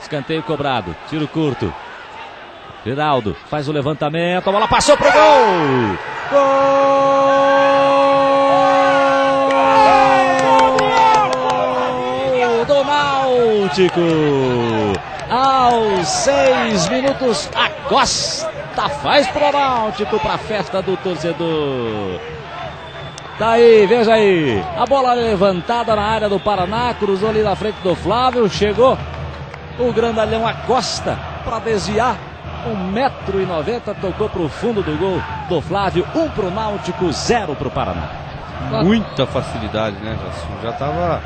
Escanteio cobrado. Tiro curto. Geraldo faz o levantamento. A bola passou pro gol. Gol do Náutico. Aos seis minutos, a Costa faz pro Náutico para a festa do torcedor. Tá aí, veja aí. A bola levantada na área do Paraná, cruzou ali na frente do Flávio, chegou o grandalhão Acosta para desviar. 1,90m, tocou para o fundo do gol do Flávio. 1 um para o Náutico, 0 para o Paraná. Muita facilidade, né? Já, já tava